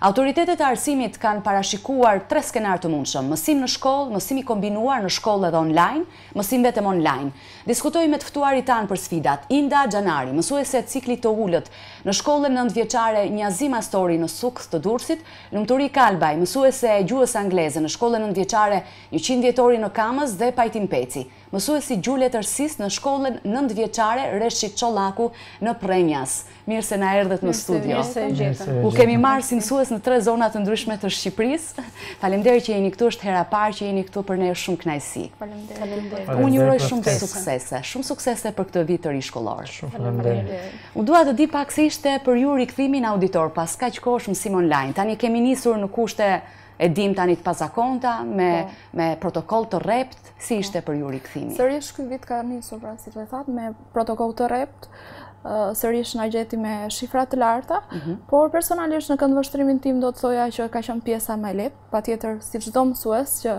Autoritetet e arsimit kanë parashikuar tre skenarë të mundshëm, mësim në shkollë, mësim i kombinuar në shkollë edhe online, mësim vetëm online. Diskutoj me të ftuarit tanë për sfidat, Inda Xhanari, mësuese e ciklit të ulët në shkollen nëntë vjeçare Njazi Mastori në Sukth të Durrësit, Lumturi Kalbaj, mësuese e gjuhës angleze në shkollen nëntë vjeçare Njëqind Vjetori në Kamëz dhe Pajtim Peci, Mësues i gjuhë letërsisë në shkollën nëntëvjeçare Reshit Çollaku në Prrenjas. Mirë se na erdhët në studio. Mirë se ju gjetëm. Ju kemi marrë si mësues në tre zona të ndryshme të Shqipërisë. Faleminderit që jeni këtu, është hera e parë që jeni këtu, për ne është shumë kënaqësi. Faleminderit. Unë ju uroj shumë suksese, shumë suksese për këtë vit të ri shkollor. Shumë faleminderit. Unë dua të di pak si ishte për ju rikthimi në auditor pas kaq kohësh mësim online. Tani kemi nisur në kushte e dimë tani të pazakonta, me, po. me protokoll të rrept, si po. ishte për ju rikthimi? Sërish ky vit ka nisur pra si të thatë me protokoll të rrept, sërish na gjeti me shifra të larta, mhm. por personalisht në këndvështrimin tim do të thoja që ka qenë pjesa më e lehtë, patjetër si çdo mësues që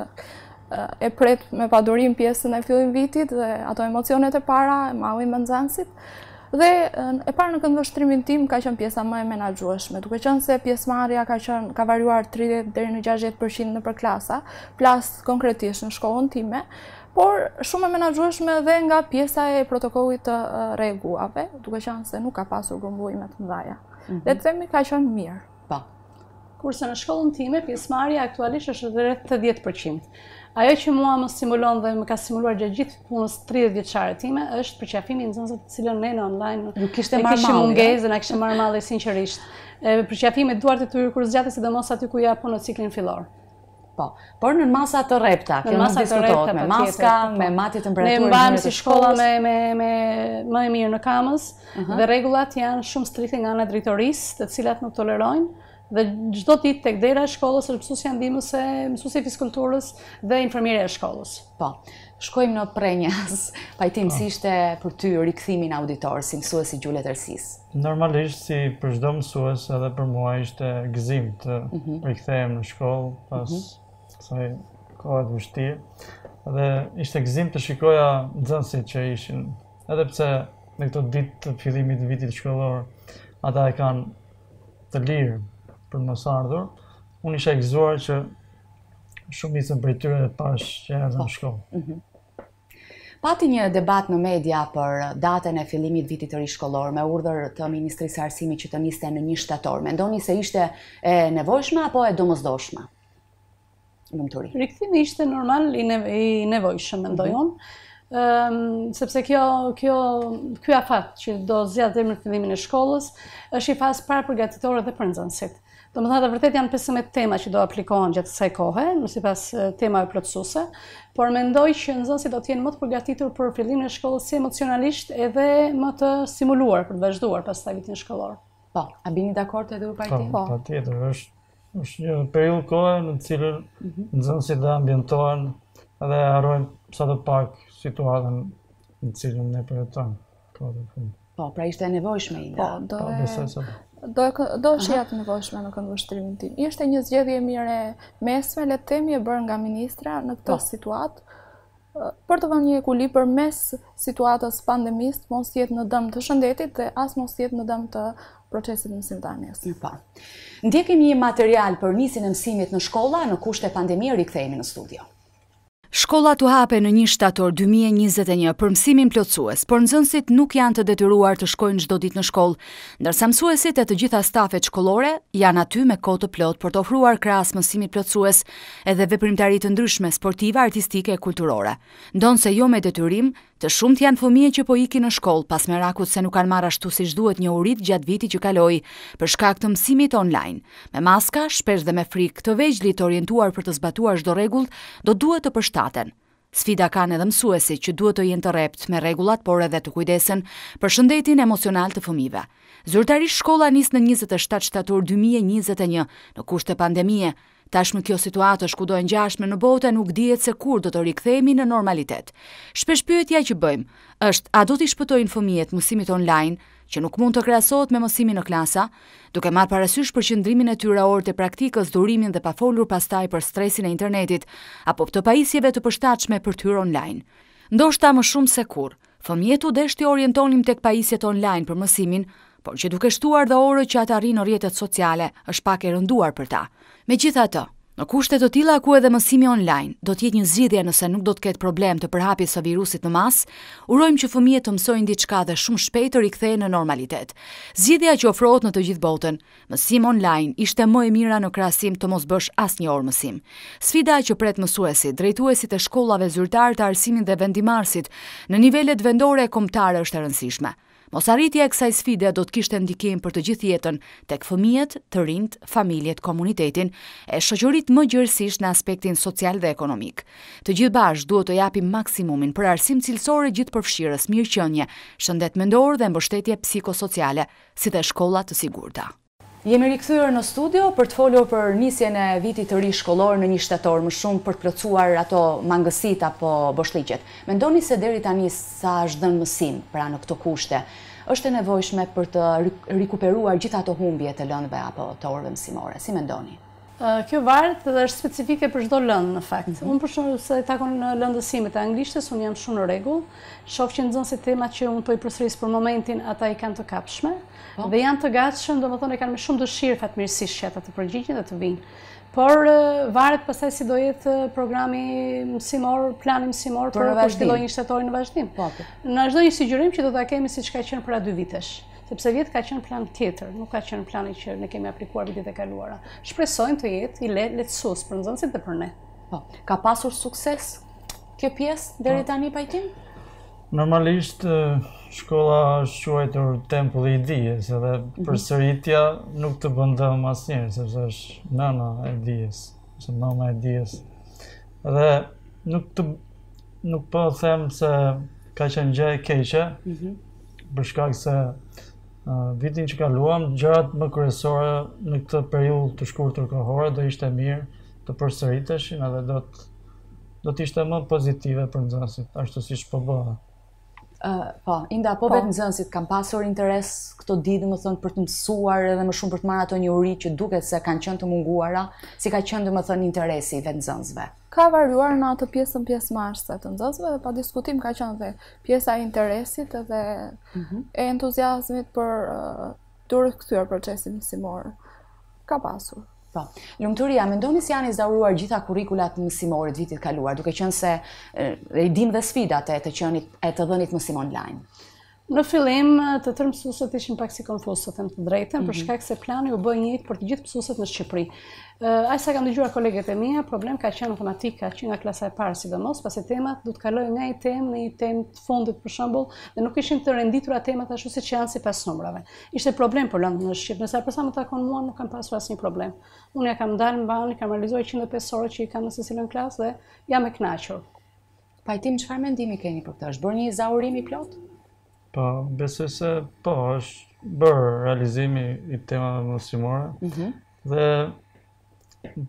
e pret me padurim pjesën e fillim vitit dhe ato emocionet e para, mallin me nxënësit. Dhe e parë në këndvështrimin tim ka qenë pjesa më e menaxhueshme, duke qenë se pjesëmarrja ka qenë ka variuar 30 deri në 60% nëpër klasa, flas konkretisht në shkollën time, por shumë e menaxhueshme dhe nga pjesa e protokollit të rregullave, duke qenë se nuk ka pasur grumbullime të mëdhaja. Mhm. Le të themi ka qenë mirë. Po. Kurse në shkollën time, pjesëmarrja aktualisht është rreth 80%. Ajo që mua më stimulon dhe më ka stimuluar gjatë gjithë punës 30 vjeçare time është përqafimi i nxënësve të cilën ne në online nuk kishte marrë mall. mungesë, na kishte marrë mall sinqerisht. Përqafimi, duart e tyre kur zgjaten sidomos aty ku jap unë në ciklin fillor. Po, por në masa të rrepta, kjo nuk diskutohet me maska, po. me matje temperature. Ne mbahemi si shkolla me, me, me më e mirë në Kamëz, dhe rregullat janë shumë strikte nga ana e drejtorisë, të cilat nuk tolerojnë, dhe çdo ditë tek dera e shkollës, është mësuesja ndihmëse, mësuesi i fizkulturës dhe infermierja e shkollës. Po, shkojmë në Prrenjas, Pajtim si ishte për ty rikthimi në auditor si mësues i gjuhë letërsisë? Normalisht si për çdo mësues edhe për mua ishte gëzim të mhm. rikthehem në shkollë pas mhm. kësaj kohe të vështirë. Dhe ishte gëzim të shikoja nxënësit që ishin, edhe pse në këto ditë të fillimit të vitit shkollor ata e kanë të lirë për të mos ardhur, unë isha i gëzuar që shumicën prej tyre i pashë që erdhën në po. shkollë. Mhm. Pati një debat në media për datën e fillimit vitit të ri shkollor me urdhër të Ministrisë së Arsimit që të niste në 1 shtator. Mendoni se ishte e nevojshme apo e domosdoshme? Lumturi. Rikthimi ishte normal i, ne i nevojshëm, mendoj mhm. unë. Um, sepse kjo kjo ky afat që do zgjasë deri në fillimin e shkollës është një fazë parapërgatitore dhe për nxënësit. Domethënë edhe vërtet janë 15 tema që do aplikohen gjatë kësaj kohe, në sipas temave plotësuse, por mendoj që nxënësit do t'jenë më të përgatitur për fillimin e shkollës si emocionalisht edhe më të stimuluar për të vazhduar pastaj vitin shkollor. Po, a bini dakord edhe ju Pajti? Po, po. patjetër, është, është një periudhë kohe në cilën mhm. nxënësit edhe ambientohen edhe harrojnë sado pak situatën në cilën ne përjetojnë. Po, dhe fund. Po, pra ishte e nevojshme i Po, do po, e... Do, do e shihja të nevojshme në këndvështrimin tim. Ishte një zgjedhje e mirë e mesme, le të themi e bërë nga ministria në këto po. situatë, për të vënë një ekuilibër mes situatës së pandemisë, mos të jetë në dëm të shëndetit dhe as mos të jetë në dëm të procesit të mësimdhënies. Po. Ndjekim një material për nisjen e mësimit në shkolla në kushte pandemie rikthehemi në studio. Shkollat u hapën në një shtator dy mijë e njëzet e një për mësimin plotësues, por nxënësit nuk janë të detyruar të shkojnë çdo ditë në shkollë, ndërsa mësuesit e të gjitha stafet shkollore janë aty me kohë të plotë për të ofruar krahas mësimit plotësues edhe veprimtari të ndryshme sportive, artistike e kulturore. Ndonëse jo me detyrim, Të shumtë janë fëmijë që po ikin në shkollë pas merakut se nuk kanë marrë ashtu siç duhet njohuritë gjatë vitit që kaloi, për shkak të mësimit online. Me maska, shpesh dhe me frikë, të vegjlit të orientuar për të zbatuar çdo rregull, do duhet të përshtaten. Sfida kanë edhe mësuesit që duhet të jenë të rreptë me rregullat por edhe të kujdesen për shëndetin emocional të fëmijëve. Zyrtarisht shkolla nis në njëzet e shtatë shtator dy mijë e njëzet e një, në kushte pandemie, Tashmë kjo situatë është kudo e ngjashme në botë e nuk dihet se kur do të rikthehemi në normalitet. Shpesh pyetja që bëjmë, është a do t'i shpëtojnë fëmijët mësimit online, që nuk mund të krahasohet me mësimin në klasa? Duke marrë parasysh përqendrimin e tyre orët e praktikës, durimin dhe pa folur pastaj për stresin e internetit, apo të pajisjeve të përshtatshme për të hyrë online. Ndoshta më shumë se kurrë. Fëmijët u desh t'i orientonim tek pajisjet online për mësimin, por që duke shtuar dhe orët që ata rrinë në rrjetet sociale, është pak e rënduar për ta. Megjithatë, në kushte të tilla ku edhe mësimi online do të jetë një zgjidhje nëse nuk do të ketë problem të përhapjes së virusit në masë, urojmë që fëmijët të mësojnë diçka dhe shumë shpejt të rikthehen në normalitet. Zgjidhja që ofrohet në të gjithë botën, Mësim online ishte më e mira në krahasim të mos bësh asnjë orë mësim. Sfida që pret mësuesit, drejtuesit e shkollave, zyrtarë të arsimit dhe vendimmarrësit në nivelet vendore e kombëtare është e rëndësishme. Mosarritja e kësaj sfide do të kishte ndikim për të gjithë jetën tek fëmijët, të rinjtë, familjet, komunitetin e shoqëritë më gjerësisht në aspektin social dhe ekonomik. Të gjithë bashkë duhet të japim maksimumin për arsim cilësor e gjithëpërfshirës, mirëqenie, shëndet mendor dhe mbështetje psikosociale, si dhe shkolla të sigurta. Jemi rikthyer në studio për të folur për nisjen e vitit të ri shkollor në një shtator më shumë për të plotësuar ato mangësitë apo boshllëqet. Mendoni se deri tani sa është dhënë mësim, pra në këto kushte, është e nevojshme për të rikuperuar gjithë ato humbje të lëndëve apo të orëve mësimore? Si mendoni? Kjo varet dhe është specifike për çdo lëndë në fakt. Unë për sa i takon lëndës sime të anglishtes, unë jam shumë në rregull, shoh që nxënësit temat që unë po i përsëris për momentin, ata i kanë të kapshme, po. dhe janë të gatshëm, domethënë e kanë me shumë dëshirë fatmirësisht që ata të përgjigjen dhe të vinë. Por varet pasaj si do jetë programi mësimor, plani mësimor për, për një shtatorin në vazhdim. Po, po. Në qoftë se do të kemi siç ka qenë para dy vitesh. Sepse vjet ka qenë plan tjetër, nuk ka qenë plani që ne kemi aplikuar vitet e kaluara. Shpresojmë të jetë i lehtësues për nxënësit dhe për ne. Po, ka pasur sukses kjo pjesë deri po. tani Pajtim? Normalisht shkolla është quajtur tempulli i dijes, edhe mhm. përsëritja nuk të bën dëm asnjëherë, sepse është nëna e dijes, ose mama e dijes. Dhe nuk të nuk po them se ka qenë gjë e keqe, mhm. për shkak se vitin që kaluam gjërat më kryesore në këtë periudhë të shkurtër kohore do ishte mirë të përsëriteshin edhe do të do të ishte më pozitive për nxënësit, ashtu siç po bëhet. Uh, po, Inda, po vetë nxënësit kanë pasur interes këto ditë, domethënë për të mësuar edhe më shumë për të marrë ato njohuri që duket se kanë qenë të munguara, si ka qenë domethënë interesi i vetë nxënësve. Uh, Ka variuar në atë pjesën pjesëmarrëse të nxënësve dhe pa diskutim ka qenë dhe pjesa e interesit dhe mhm. e entuziazmit për t'iu rikthyer procesit mësimor. Ka pasur. Po. Lumturia, mendoni se janë ezauruar gjitha kurrikulat mësimore të vitit kaluar, duke qenë se i dim dhe sfidat e të qenit e të dhënit mësim online. Në fillim, të tërë mësuesit ishin pak si konfuzë, të them të drejtën, për mhm. shkak se plani u bë i njëjtë për të gjithë mësuesit në Shqipëri. Aq sa kam dëgjuar koleget e mija, problem ka qenë matematika, që nga klasa e parë, sidomos, pasi temat duhet të kaloje nga një temë, në një temë të fundit për shembull, dhe nuk ishin të renditura temat ashtu siç janë sipas numrave. Ishte problem për lëndën e shqipes, ndërsa për sa më takon mua, nuk kam pasur asnjë problem. Unë ia kam dalë mbanë, kam realizuar 105 orë që i kam në secilën klasë dhe jam e kënaqur. Pajtim, çfarë mendimi keni për këtë? Është bërë një ezaurim i plotë? Po, besoj se po, është bërë realizimi i temave mësimore. Mm -hmm. Dhe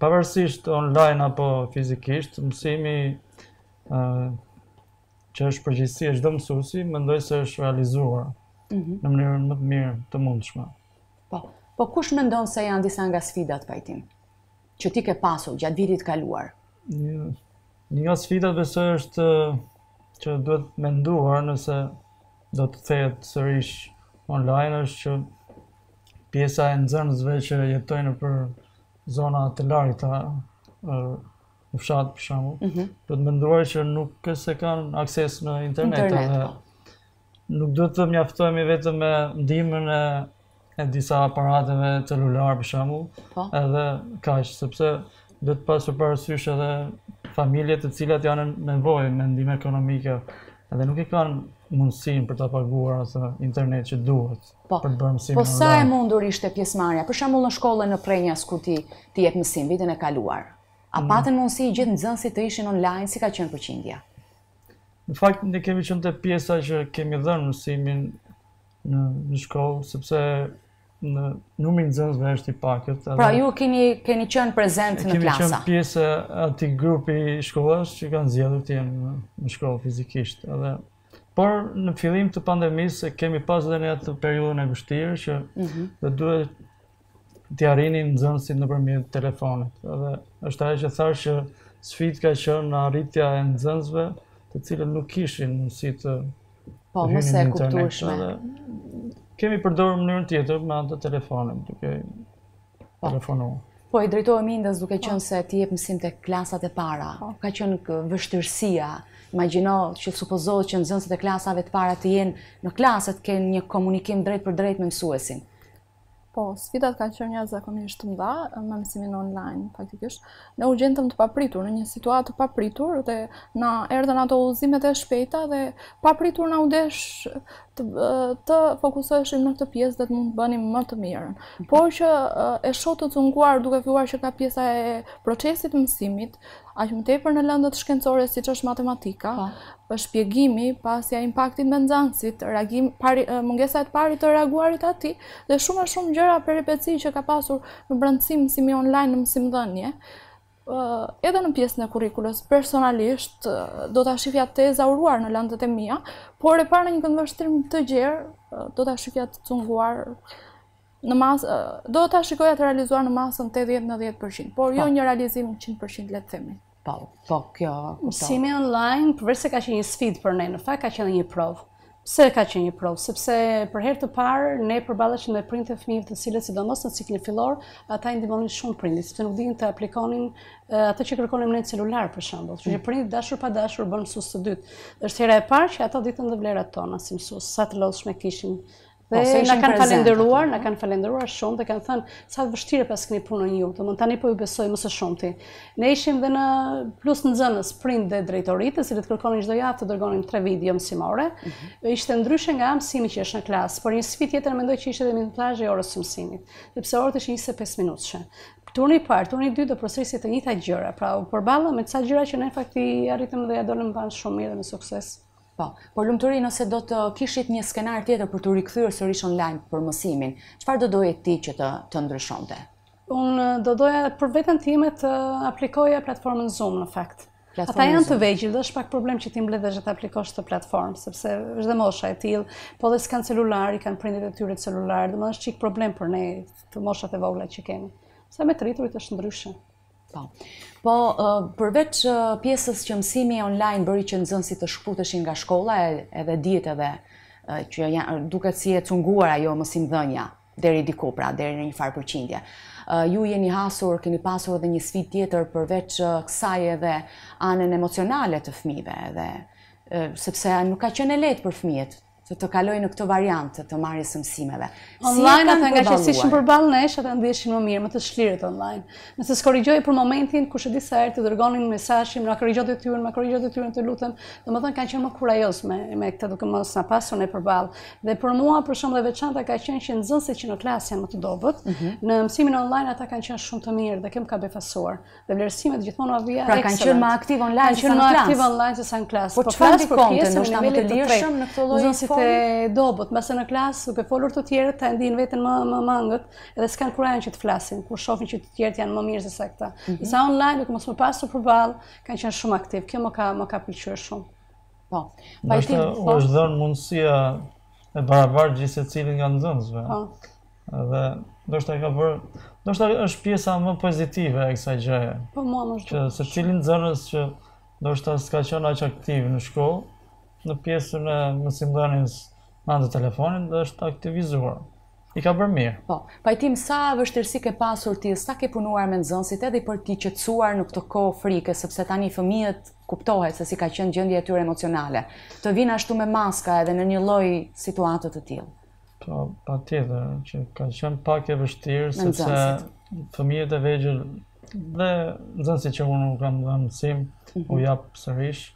pavarësisht online apo fizikisht, mësimi uh, që është përgjegjësi e çdo mësuesi, mendoj se është realizuar mm -hmm. në mënyrën më të mirë të mundshme. Po, po kush mendon se janë disa nga sfidat Pajtim? që ti ke pasur gjatë vitit të kaluar? Një nga sfidat besoj është që duhet menduar nëse do të kthehet sërish online është që pjesa e nxënësve që jetojnë nëpër zona të larta, në fshat për shembull, mhm. duhet të menduar që nuk është se kanë akses në internet. Po. Nuk duhet të mjaftohemi vetëm me ndihmën e e disa aparateve celular për shembull, po. edhe kaq, sepse duhet të pasur parasysh edhe familje të cilat janë në nevojë me ndihmë ekonomike, edhe nuk i kanë mundësinë për ta paguar atë internet që duhet po, për të bërë mësimin. Po sa e mundur ishte pjesëmarrja? Për shembull në shkollën në Prenjas ku ti jep mësim vitin e kaluar. A mm. patën mundësi gjithë nxënësit të ishin online si ka qenë përqindja? Në fakt, ne kemi qënë te pjesa që kemi dhënë mësimin në, në shkollë, sepse numri i nxënësve është i pakët. Pra ju keni qenë prezent në klasa. Kemi qenë pjesë e atij grupi shkollash që kanë zgjedhur të jenë në shkollë fizikisht. Edhe por në fillim të pandemisë kemi pas edhe ne atë periudhën e vështirë që mm -hmm. dhe duhet t'i arrinim nxënësit nëpërmjet telefonit. Edhe është ajo që thashë që sfidë ka qenë në arritja e nxënësve, të cilët nuk kishin mundësi të po, hynin në internet. Edhe, kemi përdorur mënyrën tjetër me anë të telefonit, duke po. telefonuar. Po, i drejtohem Mindës duke qënë se ti jep mësim te klasat e para. Po. Ka qënë vështërsia. Imagjino që supozohet që nxënësit e klasave të para të jenë në klasë, të kenë një komunikim drejtpërdrejt me mësuesin. Po, sfidat kanë qenë jashtëzakonisht të mëdha me mësimin online, faktikisht. Ne u gjendëm të papritur në një situatë të papritur dhe na erdhën ato udhëzimet e shpejta dhe papritur na u desh të, të fokusoheshim në këtë pjesë dhe të mund të bënim më të mirën. Por që e shoh të cunguar duke filluar që nga pjesa e procesit të mësimit, Aq më tepër në lëndët shkencore siç është matematika, po. shpjegimi, pasja e impaktit me nxënësit, reagimi i parë, mungesa e të parit të reaguarit aty dhe shumë e shumë gjëra peripeci që ka pasur në brendësi mësimi online në mësimdhënie, edhe në pjesën e kurrikulës personalisht do ta shifja të ezauruar në lëndët e mia, por e parë në një këndvështrim të gjerë do ta shifja të cunguar në masë, do ta shikoja të realizuar në masën 80-90 përqind, por jo po. një realizim 100 përqind, le të themi. Po, po, kjo... Mësimi online, përveç se ka qenë një sfidë për ne, në fakt ka qenë një provë. Pse ka qenë një provë, sepse për herë të parë, ne përballeshim me prindët e fëmijëve të cilët, sidomos në ciklin fillor, ata i ndihmonin shumë prindët, sepse nuk dinin të aplikonin atë që kërkonim në celular për shembull. Kështu që mm. prindët dashur pa dashur u bënë mësues të dytë. Është hera e parë që ata ditën dhe vlerat tona si mësues, sa të lodhshme kishin Po, dhe na kanë falenderuar, na kanë falenderuar shumë dhe kanë thënë sa të vështirë paskeni punën ju. Domethënë tani po ju besoj më së shumti. Ne ishim dhe ne plus nxënës, prindër dhe drejtoritë, të cilët kërkonin çdo javë të dërgonim tre video mësimore. Mhm. Ishte ndryshe nga mësimi që është në klasë, por një sfidë tjetër mendoj që ishte edhe minutazhi i orës së mësimit, sepse orët ishin 25 minutëshe. Turni i parë, turni i dytë do përsërisje të njëjta gjëra, pra u përballëm me ca gjëra që në fakt i arritëm dhe ia dolëm mbanë shumë mirë dhe me sukses. Po, por Lumturi nëse do të kishit një skenar tjetër për t'u rikthyer sërish online për mësimin, çfarë do doje ti që të të ndryshonte? Unë do doja për veten time të aplikoja platformën Zoom në fakt. Ata janë të vegjël, dhe është pak problem që t'i mbledhësh e të aplikosh këtë platformë, sepse është dhe mosha e tillë, po dhe s'kanë celular, i kanë prindërit e tyre celular, dhe na është çikë problem për ne te moshat e vogla që kemi. Sa me të rriturit është ndryshe. Po. Po, përveç pjesës që mësimi online bëri që nxënësit të shkputeshin nga shkolla edhe dihet edhe që duket si e cunguar ajo mësimdhënia deri diku pra deri në një farë përqindje. Ju jeni hasur, keni pasur edhe një sfidë tjetër përveç kësaj edhe anën emocionale të fëmijëve edhe sepse nuk ka qenë e lehtë për fëmijët që të kalojnë në këtë variant të marrjes së mësimeve. Online ata nga që s'ishin përballë nesh, ata ndiheshin më mirë, më të çlirët online. Nëse s'korrigjoje për momentin, kush e di sa herë të dërgonin mesazhin, na korrigjo detyrën, na korrigjo detyrën të lutem, domethënë kanë qenë më kurajozë me me këtë duke mos na pasur ne përballë. Dhe për mua për shembull e veçanta ka qenë që nxënësit që në klasë janë më të dobët, mhm. në mësimin online ata kanë qenë shumë të mirë dhe kjo më ka befasuar. Dhe vlerësimet gjithmonë ua vija excellent. Pra kanë qenë më aktivë online kanë qenë më aktivë online se sa në klasë. Po, po çfarë ndikonte, do të më të lirshëm në këtë lloj si të dobët, mbase në klasë duke folur të tjerët e ndiejnë veten më më mangët, edhe s'kanë kurajën që të flasin, kur shohin që të tjerët janë më mirë se sa këta. Mm -hmm. Sa online duke mos më pasur përballë, kanë qenë shumë aktivë. Kjo më ka më ka pëlqyer shumë. Po. Pajtim. Po. Është dhënë mundësia e barabartë gjithsecilit nga nxënësve. Po. Dhe ndoshta e ka bërë, ndoshta është pjesa më pozitive e kësaj gjëje. Po mua më shumë. Që secili nxënës që ndoshta s'ka qenë aq aktiv në shkollë, në pjesën e mësimdhënies me anë të telefonit dhe është aktivizuar. I ka bërë mirë. Po, Pajtim sa vështirësi ke pasur ti, sa ke punuar me nxënësit edhe për t'i qetësuar në këtë kohë frike, sepse tani fëmijët kuptohet se si ka qenë gjendja e tyre emocionale. Të vinë ashtu me maska edhe në një lloj situate të tillë. Po, patjetër që ka qenë pak e vështirë sepse fëmijët e vegjël dhe nxënësit që unë u kam dhënë mësim, u mhm. jap sërish,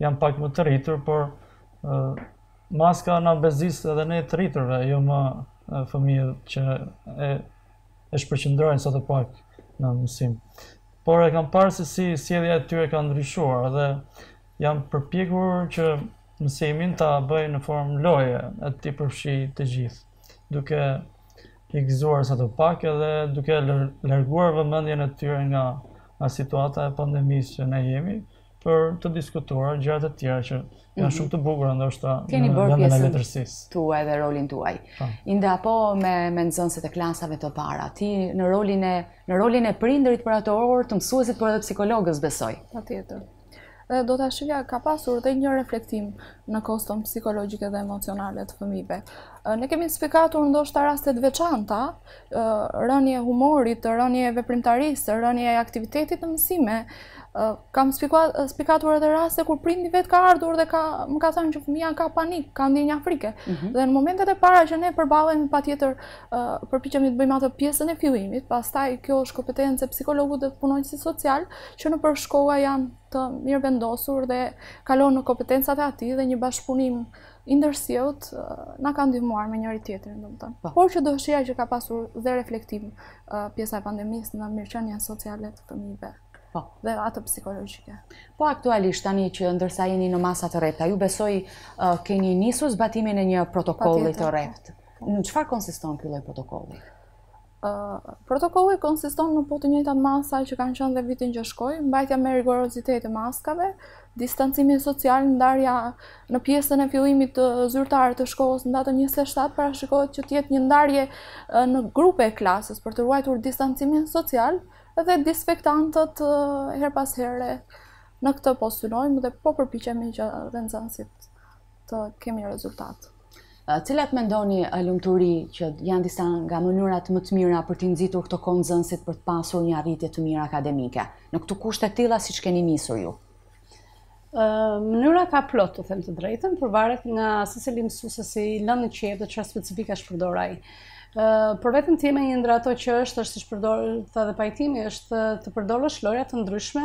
janë pak më të rritur, por maska na bezdis edhe ne të rriturve, jo më fëmijët që e e shpërqendrojnë sado pak në mësim. Por e kam parë se si sjellja e tyre ka ndryshuar dhe jam përpjekur që mësimin ta bëjë në formë loje e t'i përfshijë të gjithë, duke i gëzuar sado pak edhe duke larguar vëmendjen e tyre nga nga situata e pandemisë që ne jemi për të diskutuar gjëra të tjera që janë mhm. shumë të bukura ndoshta nëpërmjet letërsisë. Tuaj dhe rolin tuaj. Po. Linda po me me nxënësit e klasave të para, ti në rolin e në rolin e prindit për ato orë të mësuesit por edhe psikologës besoj. Patjetër. Dhe do të shtoja ka pasur dhe një reflektim në koston psikologjike dhe emocionale të fëmijëve. Ne kemi spikatur ndoshta raste të veçanta, rënie e humorit, rënie e veprimtarisë, rënie e aktivitetit në mësime. Kam spikatur edhe raste kur prindi vetë ka ardhur dhe ka më ka thënë që fëmija ka panik, ka ndjenja frike. Mhm. Dhe në momentet e para që ne përballemi patjetër përpiqemi të bëjmë atë pjesën e fillimit, pastaj kjo është kompetencë e psikologut dhe punonjësit social që nëpër shkolla janë të mirëvendosur dhe kalon në kompetencat e atij dhe një bashkëpunim i ndërsjellë na ka ndihmuar me njëri-tjetrin, domethënë. Po. Por që do s'do ka pasur dhe reflektim pjesa e pandemisë në mirëqenien sociale të fëmijëve. Po. Dhe atë psikologjike. Po aktualisht tani që ndërsa jeni në masa të rrepta, ju besoj uh, keni nisur zbatimin e një protokolli të rreptë. Në çfarë konsiston ky lloj protokolli? Protokolli konsiston në po të njëjtat masa që kanë qenë dhe vitin që shkoi, mbajtja me rigorozitet e maskave, distancimi social, ndarja në pjesën e fillimit zyrtar të shkollës në datën 27 parashikohet që të jetë një ndarje në grupe e klasës për të ruajtur distancimin social dhe dezinfektantët herë pas here në këtë po synojmë dhe po përpiqemi që dhe nxënësit të kemi rezultat. Cilat mendoni Lumturi që janë disa nga mënyrat më të mira për të nxitur këto kohë nxënësit për të pasur një arritje të mirë akademike? Në këto kushte të tilla siç keni nisur ju. Mënyra ka plot, t'ju them të drejtën, por varet nga secili mësues si e lë në qejf dhe çfarë specifikash përdor ai. Por vetja ime një ndër ato që është, është siç e tha dhe Pajtimi, është të përdorësh lojra të ndryshme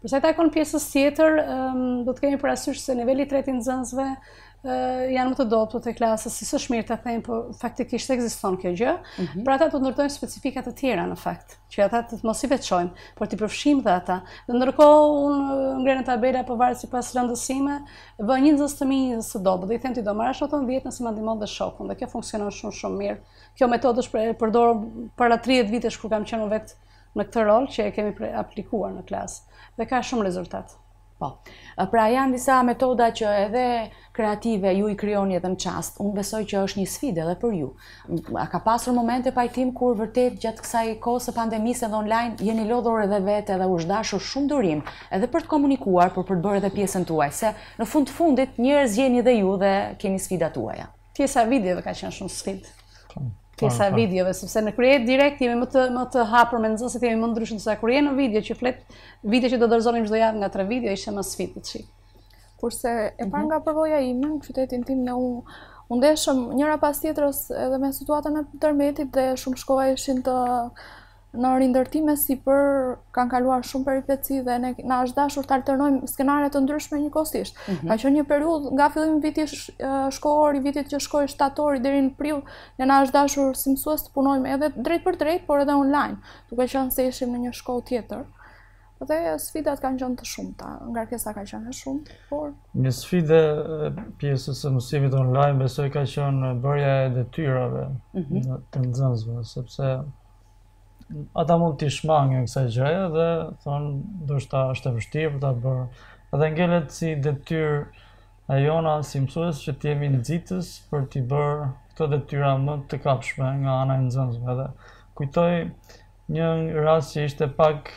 Për sa i takon pjesës tjetër, do të kemi parasysh se niveli i tretë i nxënësve janë më të dobët të klasës, që s'është mirë ta themi, por faktikisht ekziston kjo gjë, mhm. për ata të ndërtojmë specifika të tjera në fakt, që ata të të mos i veçojmë, por t'i përfshijmë dhe ata. Dhe ndërkohë, unë ngre në tabelë, po varet sipas rëndësisë, vë një nxënës të mirë, një nxënës të dobët, dhe i them ti do marrësh notën dhjetë nëse ma ndihmon dhe shokun, dhe kjo funksionon shumë shumë mirë. Kjo metodë është përdorur para 30 vitesh kur kam qenë vetë në këtë rol që e kemi aplikuar në klasë dhe ka shumë rezultat. Po. Pra janë disa metoda që edhe kreative ju i krijoni edhe në çast. Unë besoj që është një sfidë edhe për ju. A ka pasur momente Pajtim kur vërtet gjatë kësaj kohës së pandemisë edhe online jeni lodhur edhe vetë edhe u është dashur shumë durim edhe për të komunikuar, por për të bërë edhe pjesën tuaj, se në fund të fundit njerëz jeni dhe ju dhe keni sfidat tuaja. Pjesa e videove ka qenë shumë sfidë. Po, po, Pjesa e po. videove, sepse në klasë direkt jemi më të më të hapur me nxënësit, jemi më ndryshëm se kur je në video që flet video që do dorëzonim çdo javë nga tre video ishte më sfidë të shih. Kurse e para mhm. nga përvoja ime në qytetin tim ne u ndeshëm njëra pas tjetrës edhe me situatën e tërmetit dhe shumë shkolla ishin të në rindërtim e sipër, kanë kaluar shumë peripeci dhe ne na është dashur të alternojmë skenare të ndryshme njëkohësisht. Mhm. Ka qenë një periudhë nga fillimi i vitit shkollor, i vitit që shkoi shtatori deri në prill, ne na është dashur si mësues të punojmë edhe drejtpërdrejt, por edhe online, duke qenë se ishim në një shkollë tjetër. Dhe sfidat kanë qenë të shumta, ngarkesa ka qenë shumë, por një sfidë e pjesës së mësimit online besoj ka qenë bërja e detyrave mhm. të nxënësve, sepse ata mund t'i shmangen kësaj gjëje dhe thonë ndoshta është e vështirë për ta bërë. Edhe ngelet si detyrë e jona si mësues që të jemi nxitës për t'i bërë këto detyra më të kapshme nga ana e nxënësve dhe kujtoj një rast që ishte pak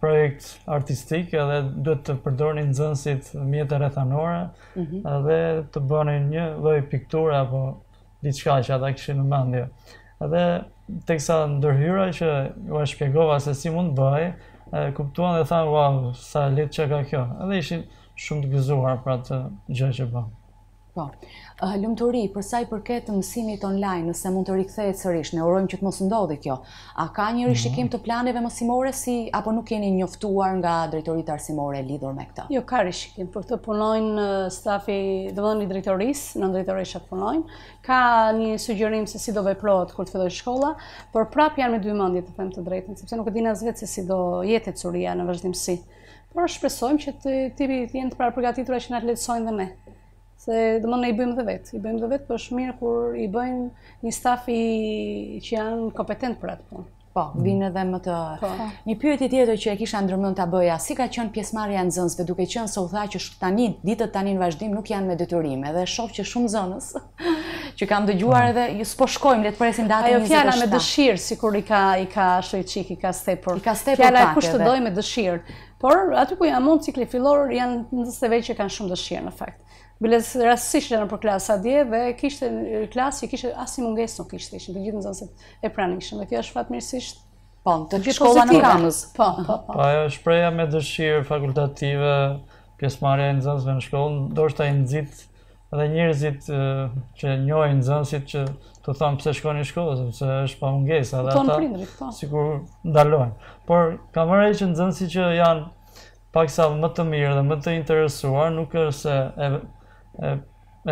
projekt artistik edhe duhet të përdornin nxënësit mjete rrethanore mm -hmm. edhe të bënin një lloj pikture apo diçka që ata kishin në mendje. Edhe teksa ndërhyra që ua shpjegova se si mund të bëhej, kuptuan dhe thanë, wow, sa e lehtë qenka kjo. Edhe ishin shumë të gëzuar për atë gjë që bënë. Po. Lumturi, për sa i përket mësimit online, nëse mund të rikthehet sërish, ne urojmë që të mos ndodhë kjo. A ka një rishikim të planeve mësimore si apo nuk jeni njoftuar nga drejtoritë arsimore lidhur me këtë? Jo, ka rishikim. Për këtë punojnë stafi, domethënë i drejtorisë, nëndrejtoreshat punojnë. Ka një sugjerim se si do veprohet kur të fillojë shkolla, por prapë janë me dy mendje të them të drejtën, sepse nuk e dinë as vetë se si do jetë ecuria në vazhdimësi. Por shpresojmë që të jenë të parapërgatitura që të na lehtësojnë dhe ne. se domethënë i bëjmë dhe vetë, i bëjmë dhe vetë, por po është mirë kur i bën një staf që janë kompetentë për atë punë. Po, mm. vinë edhe më të... Po. Një pyetje tjetër që e kisha ndërmend të bëja, si ka qenë pjesëmarrja e nxënësve, duke qenë se u tha që tani, ditët tani në vazhdim nuk janë me detyrim, edhe shoh që shumë nxënës, që kam dëgjuar po. edhe, s'po shkojmë, le të presim datë 27. Ajo fjala me dëshirë, sikur i ka, i ka shëjqik, i ka stepur. I ka stepur pak edhe. Fjala e kushtëdoj me dëshirë. Por, aty ku janë mund cikli fillor, janë nxënës të vegjël që kanë shumë dëshirë në fakt. Biles rastësisht nëpër klasa dje dhe kishte klasë që kishte asnjë mungesë nuk kishte, ishin të gjithë nxënësit e pranishëm. Dhe kjo është fatmirësisht Po, të gjithë shkolla në Kamëz. Po, po, po. Po, ajo shpreha me dëshirë fakultative, pjesëmarrja e nxënësve në shkollë, ndoshta i nxit dhe njerëzit që njohin nxënësit që u thonë pse shkoni në shkollë, sepse është pa mungesa dhe ata po. sikur ndalojnë. Por kam vënë re që nxënësit që janë pak sa më të mirë dhe më të interesuar, nuk është se e, e,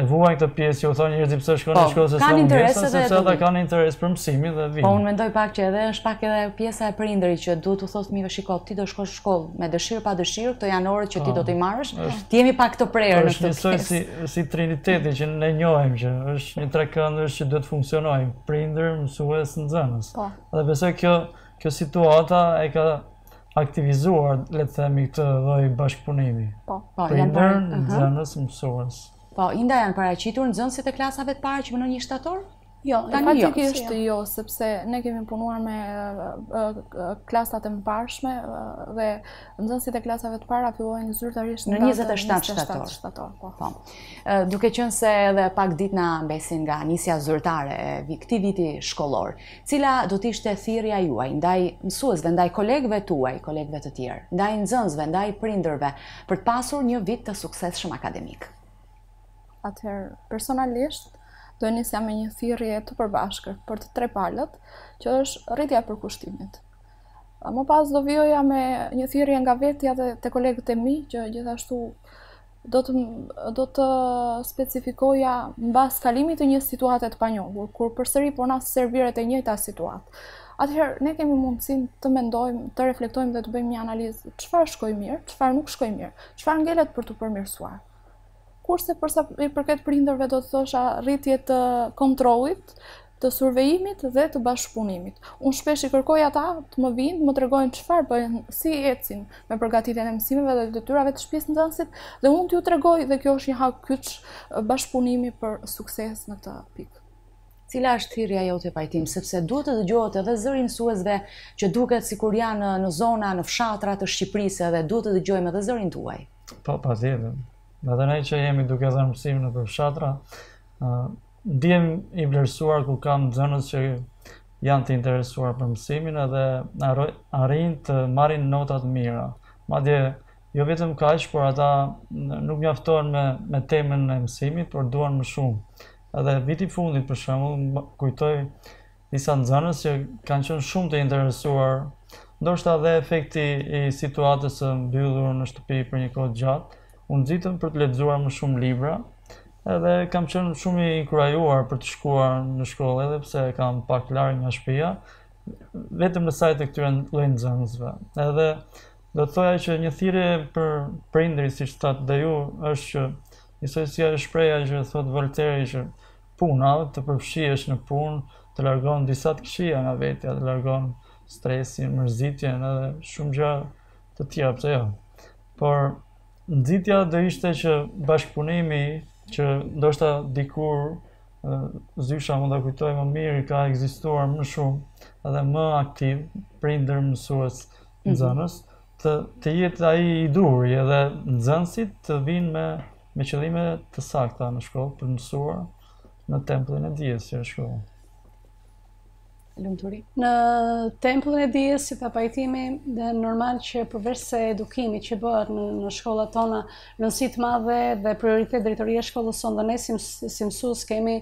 e vuajnë këtë pjesë që u thonë njerëzit pse shkoni në po, shkollë, se s'ka mungesa, sepse ata kanë interes për mësimin dhe vinë. Po unë mendoj pak që edhe është pak edhe pjesa e prindërit që duhet të u thotë fëmijëve shiko ti do shkosh shkollë me dëshirë pa dëshirë, këto janë orët që ti po, do t'i marrësh, të jemi pak të prerë në këtë pjesë. Si, si triniteti që ne njohim që është një trekëndësh që duhet të funksionojë, prindër, mësues, nxënës. Po. Dhe besoj kjo, kjo situata e ka aktivizuar, le të themi, këtë lloj bashkëpunimi. Po, po, prindër, nxënës, mësues. Po, Linda janë paraqitur nxënësit e klasave të para që më në një shtator? Jo, në fakt që kështë jo, sepse ne kemi punuar me klasat e mëparshme dhe nxënësit e klasave të para fillojnë zyrtarisht në 27 shtator. Po. Po. Duke qenë se edhe pak ditë na mbesin nga nisja zyrtare e këtij viti shkollor, cila do të ishte thirrja juaj, ndaj mësuesve, ndaj kolegëve tuaj, kolegëve të tjerë, ndaj nxënësve, ndaj prindërve, për të pasur një vit të suksesshëm akademik? Atëherë, personalisht, do nisja me një thirrje të përbashkët për të tre palët, që është rritja e përkushtimit. Më pas do vijoja me një thirrje nga vetja dhe te kolegët e mi, që gjithashtu do të do të specifikoja mbas kalimit të një situate të panjohur, kur përsëri po na serviret e njëjta situatë. Atëherë ne kemi mundësinë të mendojmë, të reflektojmë dhe të bëjmë një analizë çfarë shkoi mirë, çfarë nuk shkoi mirë, çfarë ngelet për t'u përmirësuar. Kurse për sa i përket prindërve do të thosha rritje të kontrollit, të survejimit dhe të bashkëpunimit. Unë shpesh i kërkoj ata të më vinë, të më tregojnë çfarë bëjnë, si ecin me përgatitjen e mësimeve dhe detyrave të shtëpisë nxënësit dhe unë t'ju tregoj dhe kjo është një hap kyç bashkëpunimi për sukses në këtë pikë. Cila është thirrja jote Pajtim, sepse duhet të dëgjohet edhe zëri i mësuesve që duket sikur janë në zona, në fshatra të Shqipërisë edhe duhet të dëgjojmë edhe zërin tuaj. Po, patjetër. Edhe ne që jemi duke dhënë mësim nëpër fshatra, ë ndihem i vlerësuar kur kam nxënës që janë të interesuar për mësimin edhe arroj- arrijnë të marrin nota të mira. Madje jo vetëm kaq, por ata n- nuk mjaftohen me me temën e mësimit, por duan më shumë. Edhe viti i fundit, për shembull, më kujtoj disa nxënës që kanë qenë shumë të interesuar, ndoshta dhe efekti i situatës së mbyllur në shtëpi për një kohë të gjatë, u nxitën për të lexuar më shumë libra, edhe kam qenë shumë i inkurajuar për të shkuar në shkollë, edhe pse e kam pak larg nga shtëpia, vetëm në sajë të këtyre lloj nxënësve. Edhe do të thoja që një thirrje për prindërit, siç thatë dhe ju, është që njësoj si ajo shprehja që thotë Volteri që Puna, të përfshihesh në punë, të largon disa të këqija nga vetja, të largon stresin, mërzitjen edhe shumë gjëra të tjera pse jo. Por nxitja do ishte që bashkëpunimi që ndoshta dikur zysha mund ta kujtojë më mirë ka ekzistuar më shumë edhe më aktiv prindër mësues mhm. nxënës të të jetë ai i duhuri edhe nxënësit të vinë me me qëllime të sakta në shkollë për të mësuar në tempullin e dijes që është shkolla. Lumturi. Në tempullin e dijes s'i bie pajtimi dhe normal që përveç se edukimi që bëhet në, në shkollat tona, rëndësi të madhe dhe prioritet drejtoria e shkollës sonë dhe ne si, si mësues kemi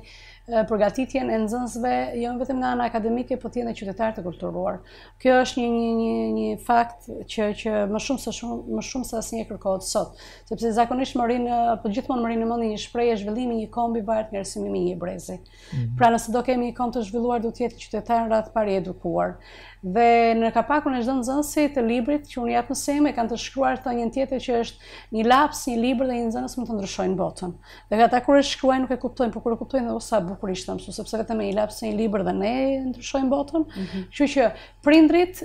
përgatitjen e nxënësve jo vetëm nga ana akademike, por të jenë qytetarë të kulturuar. Kjo është një një një një fakt që që më shumë se shumë më shumë se asnjë kërkohet sot, sepse zakonisht më rri apo gjithmonë më rri në mendje një shprehje zhvillimi i një kombi varet nga arsimimi i një brezi. Mm -hmm. Pra nëse do kemi një komb të zhvilluar do të jetë qytetar së pari i edukuar. Dhe në kapakun e çdo nxënësi të librit që unë jap mësim e kanë të shkruar thënien tjetër që është një laps, një libër dhe një nxënës mund të ndryshojnë botën. Edhe ata kur e shkruajnë nuk e kuptojnë, por kur e kuptojnë dhe sa bukur është mësus, sepse vetëm me një laps një libër dhe ne ndryshojmë botën. Mm -hmm. Kështu që prindrit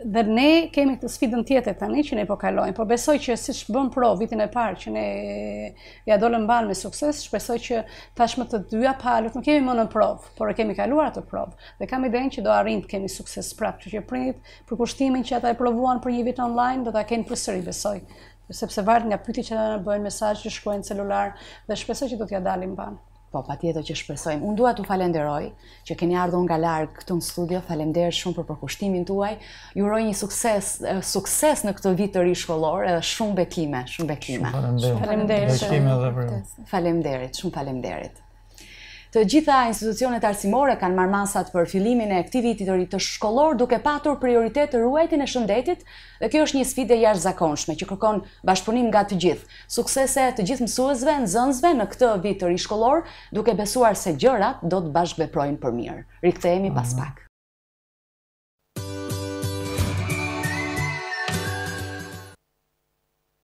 dhe ne kemi këtë sfidën tjetër tani që ne po kalojmë. Por besoj që siç bëmë provë vitin e parë që ne ja dolëm mbanë me sukses, shpresoj që tashmë të dyja palët nuk jemi më në provë, por e kemi kaluar atë provë. Dhe kam idenë që do arrim të kemi sukses prapë, që që prindrit përkushtimin që ata e provuan për një vit online, do ta kenë përsëri besoj. Sepse varet nga pyetjet që na bëjnë, mesazhet që shkruajnë në celular dhe shpresoj që do t'ia dalim mbanë. Po, patjetër që shpresojmë. Unë dua t'u falenderoj që keni ardhur nga larg këtu në studio. Faleminderit shumë për përkushtimin tuaj. Ju uroj një sukses, sukses në këtë vit të ri shkollor edhe shumë bekime, shumë bekime. Shumë faleminderit. Faleminderit edhe për. Faleminderit, shumë faleminderit. Të gjitha institucionet arsimore kanë marrë masat për fillimin e këtij viti të ri të shkollor duke patur prioritet ruajtjen e shëndetit dhe kjo është një sfidë e jashtëzakonshme që kërkon bashkëpunim nga të gjithë. Suksese të gjithë mësuesve, nxënësve në këtë vit të ri shkollor, duke besuar se gjërat do të bashkëveprojnë për mirë. Rikthehemi pas pak.